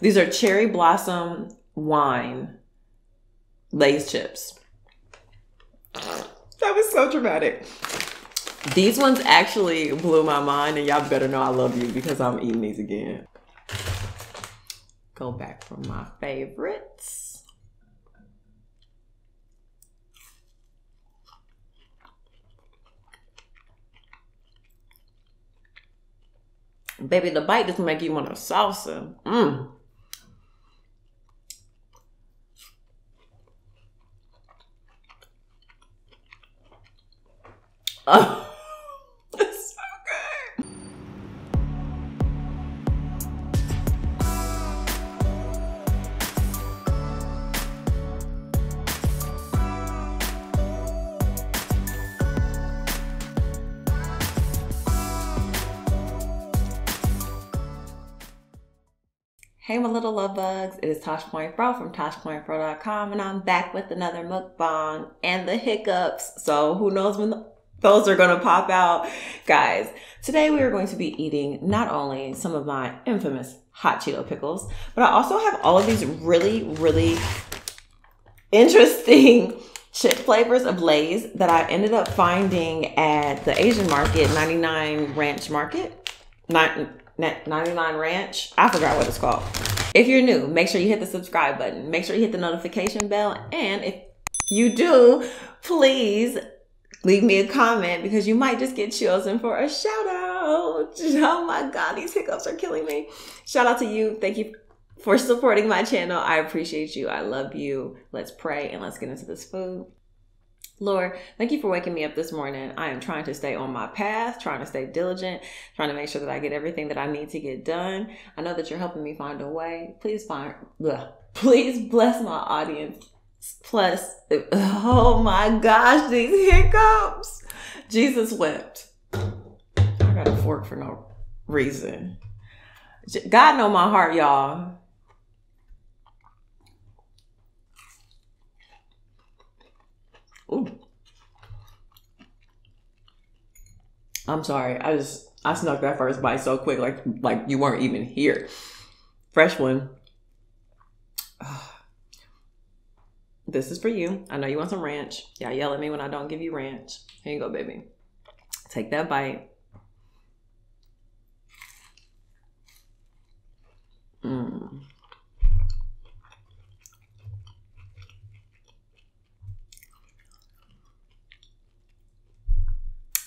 These are cherry blossom wine Lay's chips. That was so dramatic. These ones actually blew my mind, and y'all better know I love you because I'm eating these again. Go back for my favorites. Baby, the bite just make you want a salsa. Mmm. Oh, love bugs. It is Tosh Point Fro from ToshPointFro.com, and I'm back with another mukbang and the hiccups. So, who knows when the those are going to pop out. Guys, today we are going to be eating not only some of my infamous hot Cheeto pickles, but I also have all of these really, really interesting chip flavors of Lay's that I ended up finding at the Asian market, 99 Ranch Market. Not, 99 Ranch. I forgot what it's called. If you're new, make sure you hit the subscribe button. Make sure you hit the notification bell. And if you do, please leave me a comment because you might just get chosen for a shout out. Oh my God, these hiccups are killing me. Shout out to you. Thank you for supporting my channel. I appreciate you. I love you. Let's pray and let's get into this food. Lord, thank you for waking me up this morning. I am trying to stay on my path, trying to stay diligent, trying to make sure that I get everything that I need to get done. I know that you're helping me find a way. Please find, ugh, please bless my audience Plus, oh my gosh, these hiccups. Jesus wept. I got a fork for no reason. God know my heart, y'all. Ooh. I'm sorry. I just I snuck that first bite so quick, like like you weren't even here. Fresh one. This is for you. I know you want some ranch. Y'all yell at me when I don't give you ranch. Here you go, baby. Take that bite. Mm.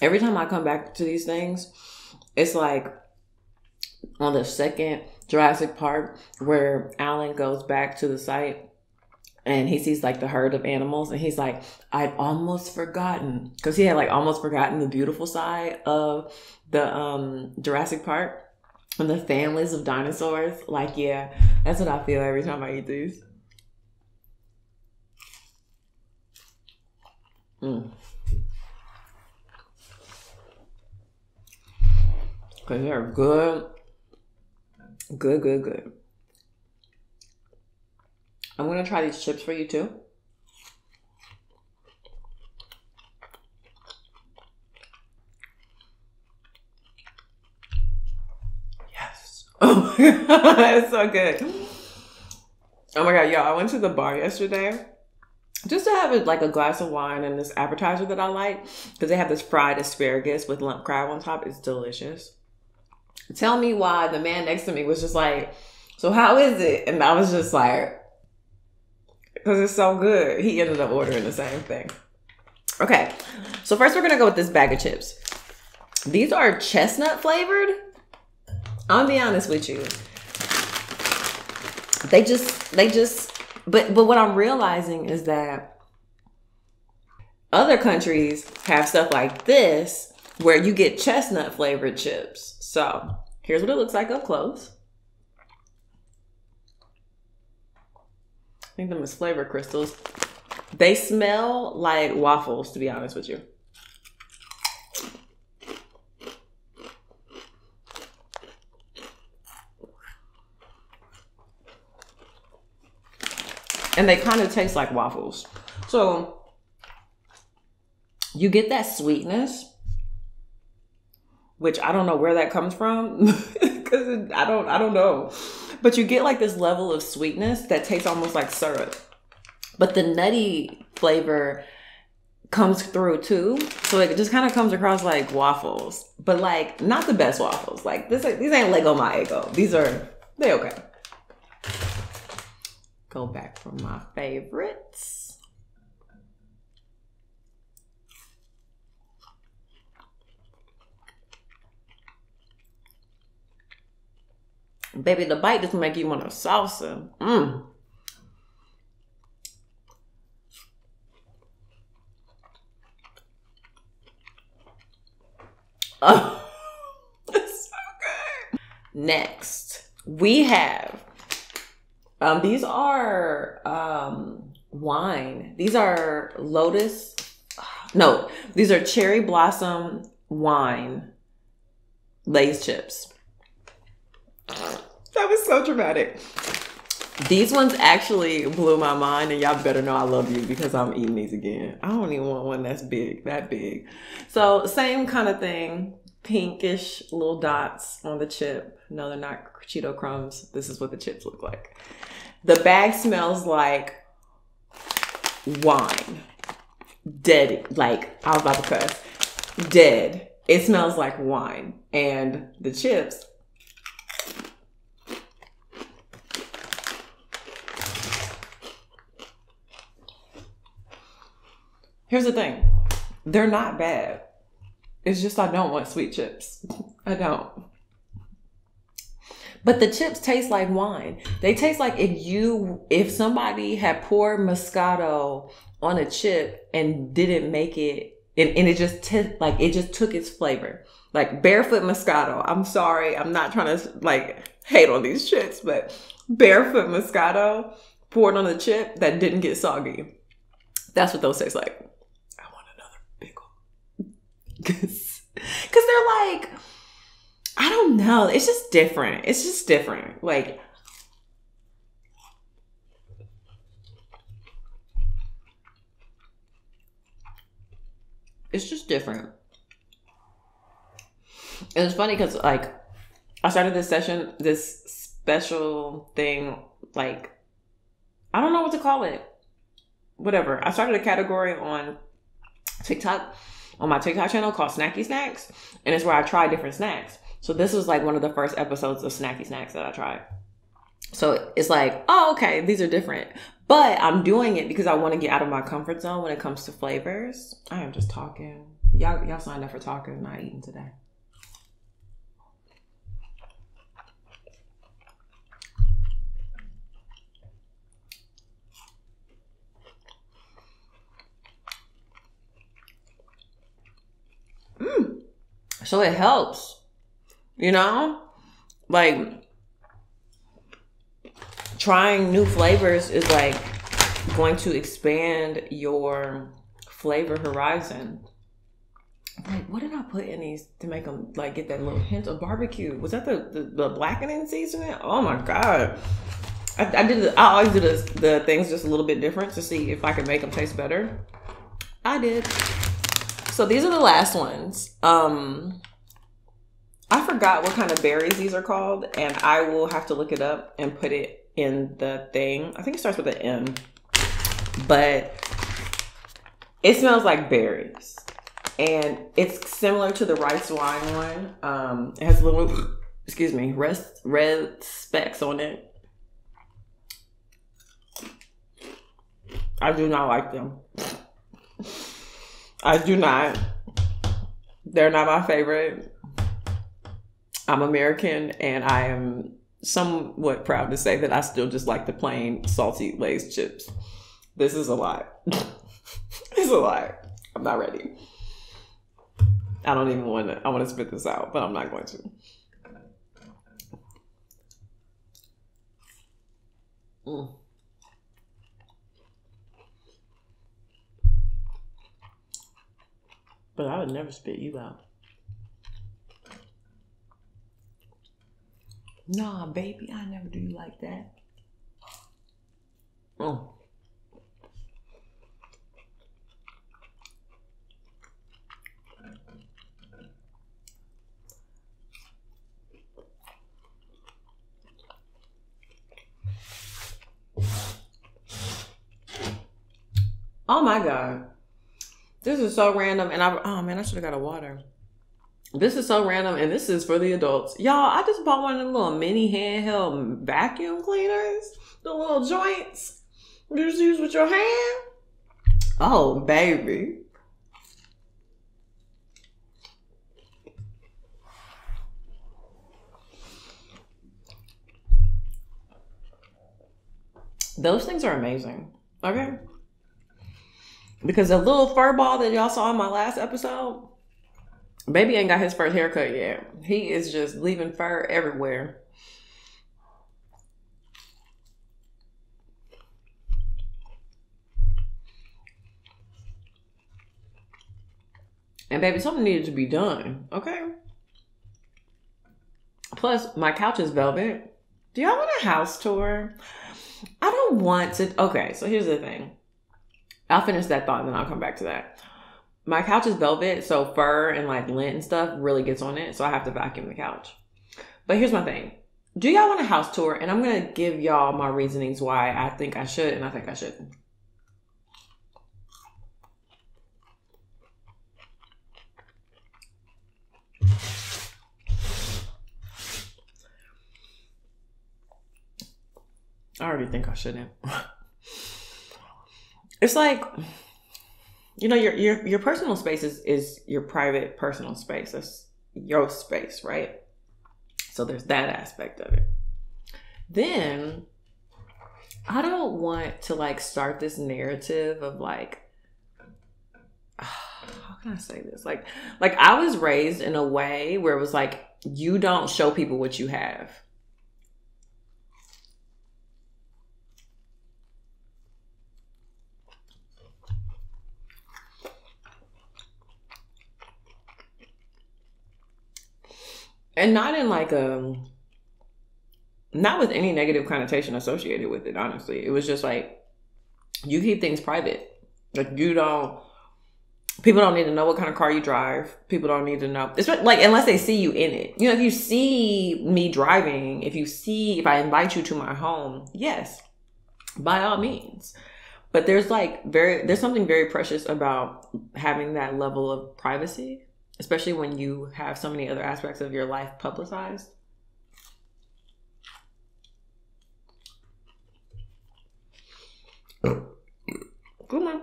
Every time I come back to these things, it's like on the second Jurassic Park where Alan goes back to the site and he sees like the herd of animals and he's like i'd almost forgotten because he had like almost forgotten the beautiful side of the um jurassic park and the families of dinosaurs like yeah that's what i feel every time i eat these mm. Cause they're good, good, good, good. I'm gonna try these chips for you too. Yes. Oh my god, it's so good. Oh my god, y'all! I went to the bar yesterday just to have like a glass of wine and this appetizer that I like because they have this fried asparagus with lump crab on top. It's delicious. Tell me why the man next to me was just like, "So how is it?" And I was just like, because it's so good. He ended up ordering the same thing. Okay, so first we're gonna go with this bag of chips. These are chestnut flavored. I'll be honest with you. They just, they just, but but what I'm realizing is that other countries have stuff like this where you get chestnut flavored chips. So here's what it looks like up close. I think them as flavor crystals. They smell like waffles, to be honest with you. And they kind of taste like waffles. So you get that sweetness, which I don't know where that comes from because I don't I don't know. but you get like this level of sweetness that tastes almost like syrup. But the nutty flavor comes through too. So it just kind of comes across like waffles, but like not the best waffles. Like this, these ain't Leggo My Eggo. These are they okay. Go back for my favorites. Baby, the bite just make you want a salsa. Mmm. Oh, it's so good. Next, we have um, these are um, wine. These are lotus. No, these are cherry blossom wine Lay's chips. So dramatic. These ones actually blew my mind, and y'all better know I love you because I'm eating these again. I don't even want one that's big, that big. So, same kind of thing pinkish little dots on the chip. No, they're not Cheeto crumbs. This is what the chips look like. The bag smells like wine. Dead, like I was about to cuss. Dead. It smells like wine. And the chips Here's the thing. They're not bad. It's just I don't want sweet chips. I don't. But the chips taste like wine. They taste like if you if somebody had poured Moscato on a chip and didn't make it and, and it just t- like it just took its flavor. Like barefoot Moscato. I'm sorry, I'm not trying to like hate on these chips, but barefoot Moscato poured on a chip that didn't get soggy. That's what those taste like. Cause, cause they're like, I don't know. It's just different. It's just different. Like, it's just different. And it's funny because like I started this session, this special thing, like I don't know what to call it. Whatever. I started a category on TikTok on my TikTok channel called Snacky Snacks, and it's where I try different snacks. So this was like one of the first episodes of Snacky Snacks that I tried. So it's like, oh, okay, these are different. But I'm doing it because I want to get out of my comfort zone when it comes to flavors. I am just talking. Y'all, y'all signed up for talking, not eating today. Mm. So it helps, you know? Like, trying new flavors is like going to expand your flavor horizon. Like, what did I put in these to make them like get that little hint of barbecue? Was that the the, the blackening seasoning? Oh my god! I, I did. The, I always do the, the things just a little bit different to see if I can make them taste better. I did. So these are the last ones. Um, I forgot what kind of berries these are called, and I will have to look it up and put it in the thing. I think it starts with an M, but it smells like berries, and it's similar to the rice wine one. Um, it has a little, excuse me, red red specks on it. I do not like them. I do not. They're not my favorite. I'm American and I am somewhat proud to say that I still just like the plain salty Lay's chips. This is a lot. it's a lot. I'm not ready. I don't even want to, I want to spit this out, but I'm not going to. Mm. But I would never spit you out. Nah, baby, I never do you like that. Oh. Oh my God. This is so random and I oh man, I should have got a water. This is so random and this is for the adults. Y'all, I just bought one of the little mini handheld vacuum cleaners. The little joints. You just use with your hand. Oh baby. Those things are amazing. Okay. Because the little fur ball that y'all saw in my last episode, baby ain't got his first haircut yet. He is just leaving fur everywhere. And baby, something needed to be done. Okay. Plus, my couch is velvet. Do y'all want a house tour? I don't want to. Okay, so here's the thing. I'll finish that thought and then I'll come back to that. My couch is velvet, so fur and like lint and stuff really gets on it, so I have to vacuum the couch. But here's my thing. Do y'all want a house tour? And I'm gonna give y'all my reasonings why I think I should and I think I shouldn't. I already think I shouldn't. it's like you know your your your personal space is is your private personal space. That's your space, right? So there's that aspect of it. Then I don't want to like start this narrative of like how can I say this? Like like I was raised in a way where it was like you don't show people what you have. And not in like a um, not with any negative connotation associated with it honestly. It was just like you keep things private. Like you don't people don't need to know what kind of car you drive. People don't need to know it's like unless they see you in it. You know if you see me driving if you see if i invite you to my home yes by all means. But there's like very there's something very precious about having that level of privacy especially when you have so many other aspects of your life publicized. Come on.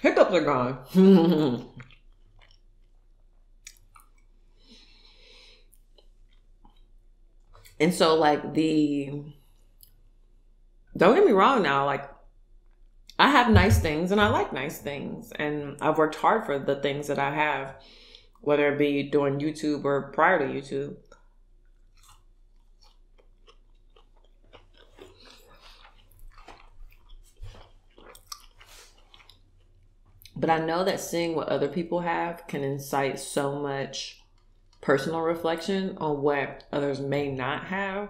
Hiccups are gone. and so, like, the. Don't get me wrong now, like, I have nice things and I like nice things. And I've worked hard for the things that I have, whether it be doing YouTube or prior to YouTube. But I know that seeing what other people have can incite so much personal reflection on what others may not have.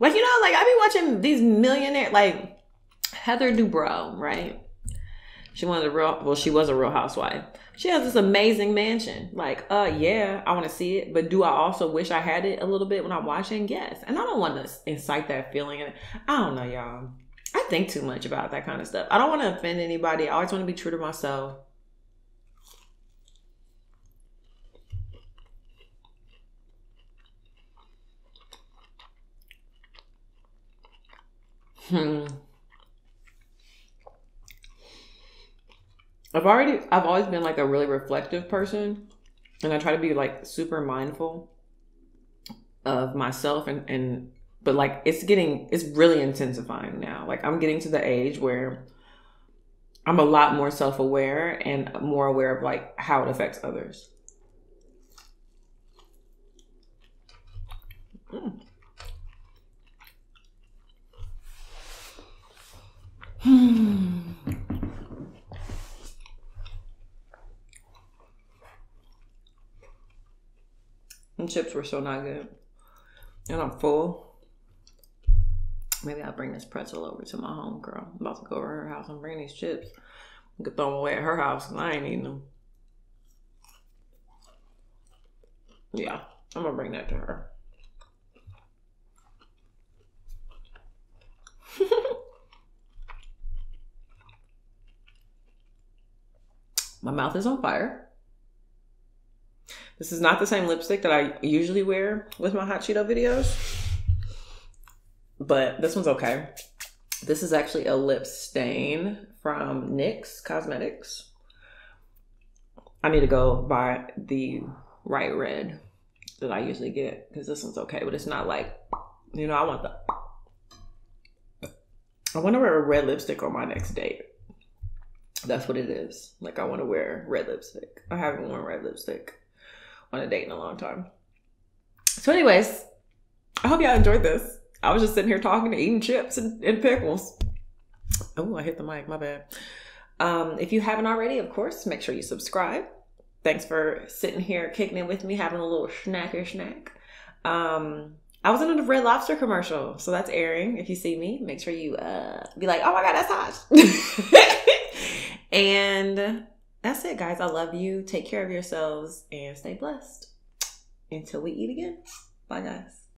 Like, you know, like I be watching these millionaire, like, Heather Dubrow, right? She wanted a real well, she was a real housewife. She has this amazing mansion. Like, uh yeah, I want to see it, but do I also wish I had it a little bit when I'm watching? Yes. And I don't want to incite that feeling. And I don't know, y'all. I think too much about that kind of stuff. I don't want to offend anybody. I always want to be true to myself. Hmm. I've already I've always been like a really reflective person and I try to be like super mindful of myself and and but like it's getting it's really intensifying now. Like I'm getting to the age where I'm a lot more self-aware and more aware of like how it affects others. Mm. Hmm. And chips were so not good. And I'm full. Maybe I'll bring this pretzel over to my home girl. I'm about to go over her house and bring these chips. I could throw them away at her house and I ain't eating them. Yeah, I'm gonna bring that to her. My mouth is on fire. This is not the same lipstick that I usually wear with my hot Cheeto videos, but this one's okay. This is actually a lip stain from NYX Cosmetics. I need to go buy the right red that I usually get because this one's okay, but it's not like, you know, I want the. I want to wear a red lipstick on my next date. That's what it is. Like, I want to wear red lipstick. I haven't worn red lipstick on a date in a long time. So, anyways, I hope y'all enjoyed this. I was just sitting here talking eating chips and, and pickles. Oh, I hit the mic. My bad. Um, if you haven't already, of course, make sure you subscribe. Thanks for sitting here kicking it with me, having a little snacker snack. Um, I was in a Red Lobster commercial, so that's airing. If you see me, make sure you uh, be like, "Oh my god, that's hot." and that's it, guys. I love you. Take care of yourselves and stay blessed. Until we eat again. Bye, guys.